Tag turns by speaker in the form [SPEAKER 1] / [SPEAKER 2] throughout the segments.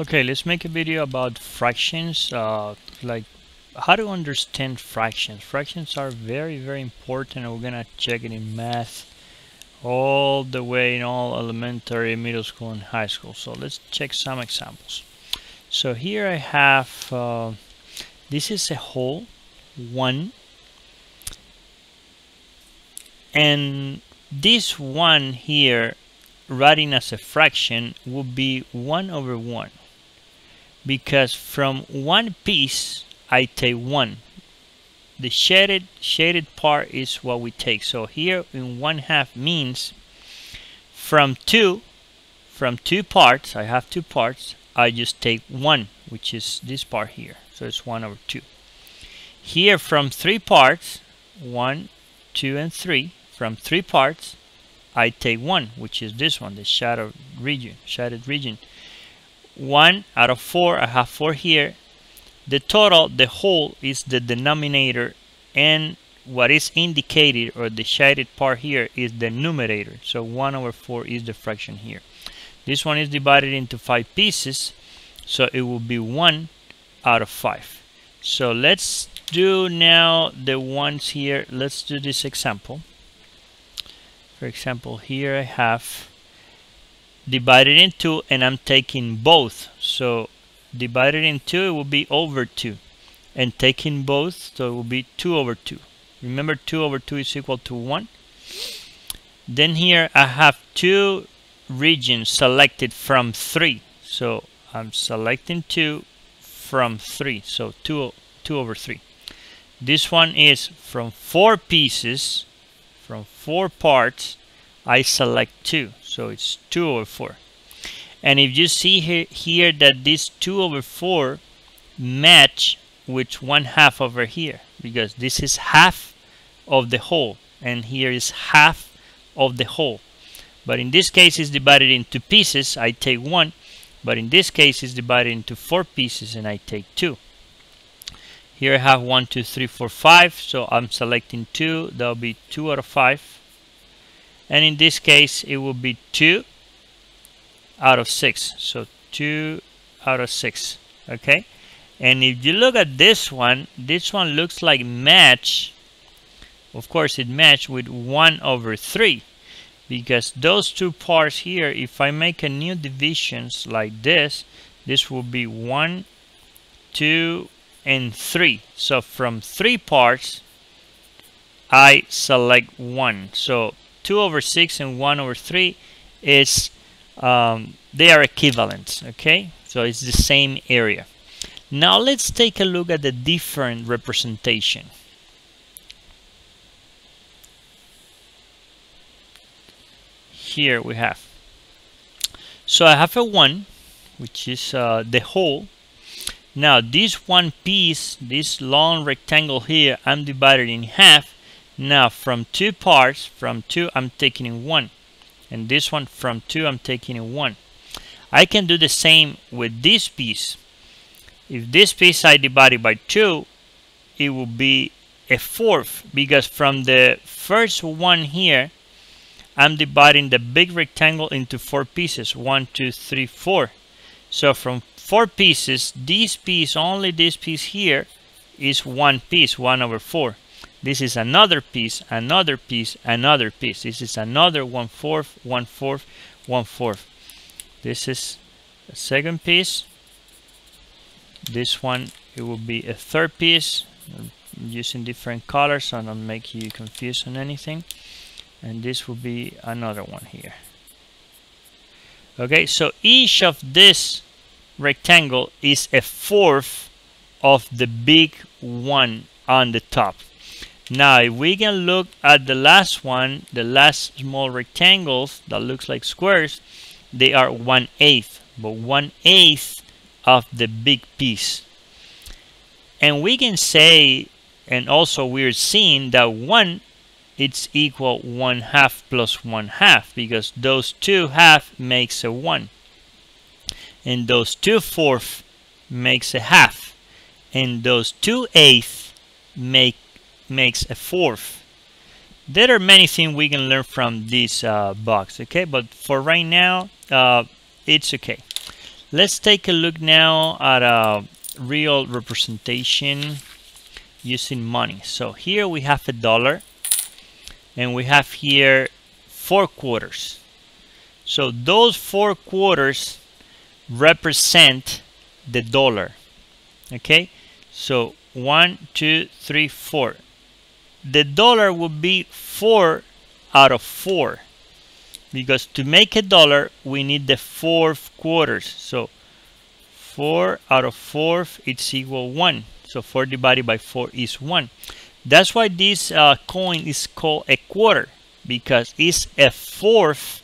[SPEAKER 1] Okay, let's make a video about fractions, uh, like how to understand fractions. Fractions are very, very important we're gonna check it in math all the way in all elementary, middle school and high school. So let's check some examples. So here I have, uh, this is a whole, one, and this one here writing as a fraction would be 1 over 1 because from one piece I take one. The shaded shaded part is what we take. So here in one half means from two from two parts I have two parts I just take one which is this part here. So it's one over two. Here from three parts one two and three from three parts I take one which is this one the shadow region shaded region 1 out of 4 I have 4 here. The total the whole is the denominator and what is indicated or the shaded part here is the numerator. So 1 over 4 is the fraction here. This one is divided into 5 pieces so it will be 1 out of 5 so let's do now the ones here. Let's do this example. For example here I have divided in 2 and I'm taking both. So divided in 2 it will be over 2 and taking both so it will be 2 over 2 remember 2 over 2 is equal to 1 then here I have two regions selected from 3 so I'm selecting 2 from 3 so 2, 2 over 3 this one is from 4 pieces from 4 parts I select 2 so it's 2 over 4 and if you see here, here that these 2 over 4 match with 1 half over here because this is half of the whole and here is half of the whole. But in this case it's divided into pieces I take 1 but in this case it's divided into 4 pieces and I take 2 here I have 1 2 3 4 5 so I'm selecting 2 that'll be 2 out of 5 and in this case it will be 2 out of 6 so 2 out of 6 okay? And if you look at this one this one looks like match. Of course it match with 1 over 3 because those two parts here if I make a new divisions like this this will be 1 2 and 3 so from 3 parts I select 1 so 2 over 6 and 1 over 3 is um, they are equivalent okay? So it's the same area. Now let's take a look at the different representation. Here we have. So I have a 1 which is uh, the whole. Now this one piece this long rectangle here I'm divided in half now from two parts, from two I'm taking in one. And this one from two I'm taking in one. I can do the same with this piece. If this piece I divide it by two, it will be a fourth because from the first one here, I'm dividing the big rectangle into four pieces. One, two, three, four. So from four pieces, this piece, only this piece here, is one piece, one over four. This is another piece, another piece, another piece. This is another one fourth, one fourth, one fourth. This is a second piece. This one, it will be a third piece. I'm using different colors so I don't make you confused on anything. And this will be another one here. Okay, so each of this rectangle is a fourth of the big one on the top. Now, if we can look at the last one, the last small rectangles that looks like squares, they are one eighth, but one eighth of the big piece. And we can say, and also we're seeing that 1 it's equal 1 half plus 1 half because those two half makes a 1 and those two fourth makes a half and those two eighth make makes a fourth. There are many things we can learn from this uh, box, okay? But for right now, uh, it's okay. let's take a look now at a real representation using money so here we have a dollar and we have here four quarters so those four quarters represent the dollar okay so one two three four the dollar would be four out of four. Because to make a dollar we need the fourth quarters. So 4 out of 4 it's equal 1 so 4 divided by 4 is 1 that's why this uh, coin is called a quarter. Because it's a fourth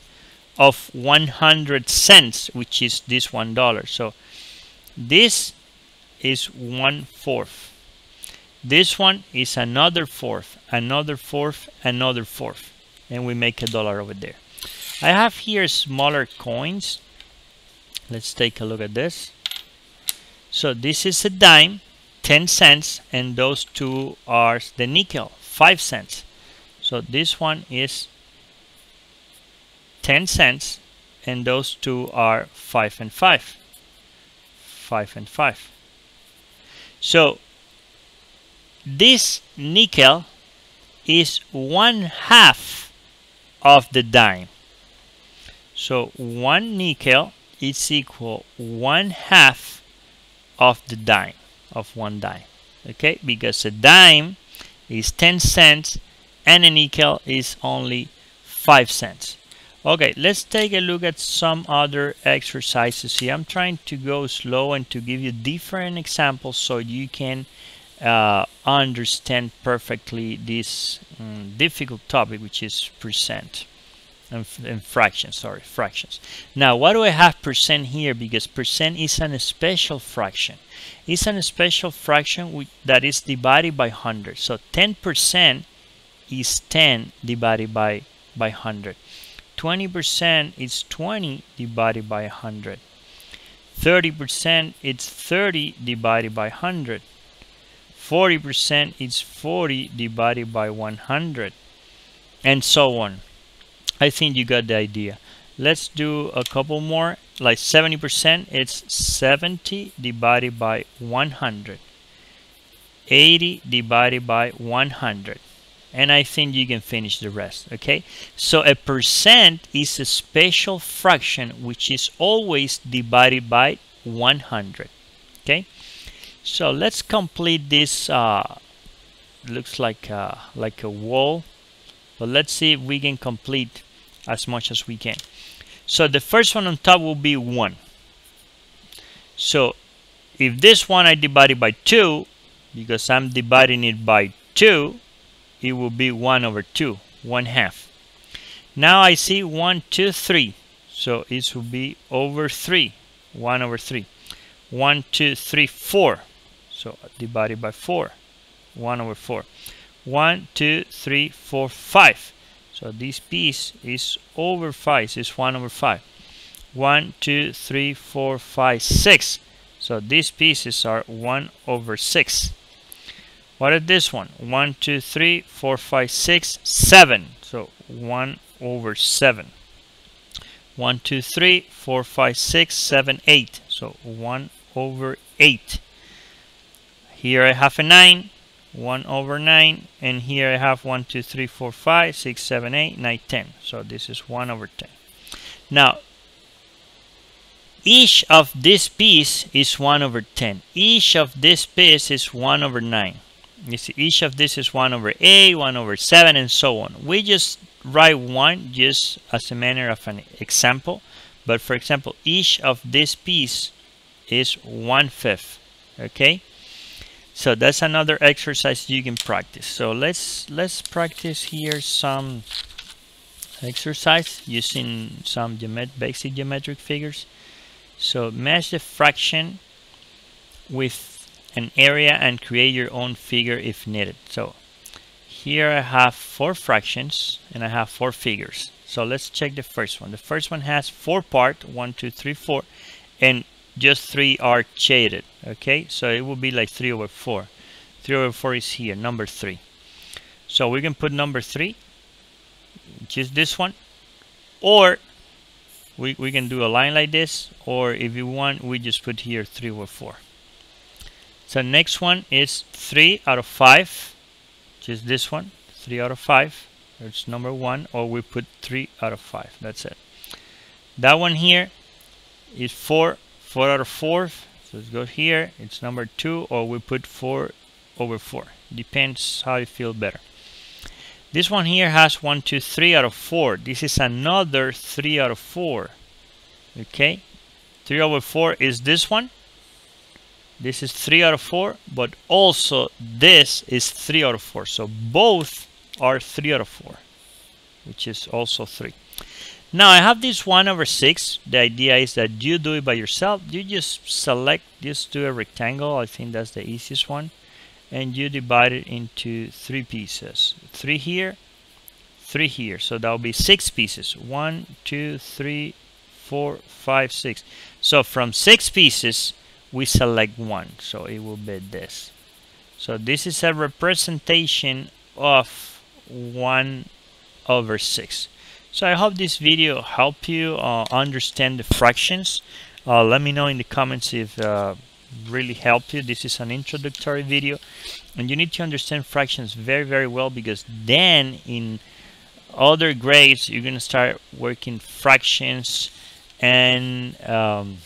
[SPEAKER 1] of 100 cents which is this one dollar. So this is one fourth this one is another fourth another fourth another fourth and we make a dollar over there I have here smaller coins. Let's take a look at this. So this is a dime, 10 cents, and those two are the nickel, 5 cents. So this one is 10 cents, and those two are 5 and 5. 5 and 5. So this nickel is one half of the dime. So one nickel is equal one half of the dime of one dime. Okay, because a dime is 10 cents and a nickel is only 5 cents. Okay, let's take a look at some other exercises here. I'm trying to go slow and to give you different examples so you can uh, understand perfectly this um, difficult topic which is percent and, and fractions sorry fractions. Now why do I have percent here? Because percent is an special fraction. It's an special fraction that is divided by 100 so 10% is 10 divided by by 100 20% is 20 divided by 100 30% is 30 divided by 100 40% is 40 divided by 100 and so on I think you got the idea. Let's do a couple more. Like 70%, it's 70 divided by 100. 80 divided by 100. And I think you can finish the rest, okay? So a percent is a special fraction which is always divided by 100, okay? So let's complete this, uh, looks like, a, like a wall. But let's see if we can complete as much as we can. So the first one on top will be 1. So if this one I divide it by 2, because I'm dividing it by 2, it will be 1 over 2, 1 half. Now I see 1, 2, 3. So it will be over 3, 1 over 3. 1, 2, 3, 4. So divided by 4, 1 over 4. 1, 2, 3, 4, 5. So this piece is over 5, It's 1 over 5. 1, 2, 3, 4, 5, 6. So these pieces are 1 over 6. What is this one? 1, 2, 3, 4, 5, 6, 7. So 1 over 7. 1, 2, 3, 4, 5, 6, 7, 8. So 1 over 8. Here I have a 9. 1 over 9 and here I have 1 2 3 4 5 6 7 8 9 10 so this is 1 over 10 now each of this piece is 1 over 10 each of this piece is 1 over 9 you see each of this is 1 over 8 1 over 7 and so on. We just write 1 just as a manner of an example. But for example each of this piece is 1 fifth okay so that's another exercise you can practice. So let's let's practice here some exercise using some geomet basic geometric figures. So match the fraction with an area and create your own figure if needed. So here I have four fractions and I have four figures. So let's check the first one. The first one has four part one two three four and just three are shaded okay? So it will be like 3 over 4 3 over 4 is here number 3 so we can put number 3 which is this one or we, we can do a line like this or if you want we just put here 3 over 4 so next one is 3 out of 5 which is this one 3 out of 5 it's number 1 or we put 3 out of 5 that's it. That one here is 4 4 out of 4 so let's go here it's number 2 or we put 4 over 4 depends how you feel better this one here has 1, 2, 3 out of 4. This is another 3 out of 4. Okay? 3 over 4 is this one. This is 3 out of 4. But also this is 3 out of 4. So both are 3 out of 4. Which is also 3. Now I have this 1 over 6. The idea is that you do it by yourself. You just select, just do a rectangle. I think that's the easiest one. And you divide it into three pieces. Three here three here. So that'll be six pieces. One two three four five six. So from six pieces we select one. So it will be this. So this is a representation of 1 over 6 so I hope this video helped you uh, understand the fractions. Uh, let me know in the comments if uh, really help you. This is an introductory video. And you need to understand fractions very very well because then in other grades you're going to start working fractions and um,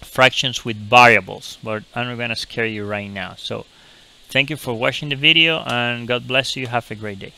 [SPEAKER 1] fractions with variables. But I'm not going to scare you right now. So thank you for watching the video and God bless you. Have a great day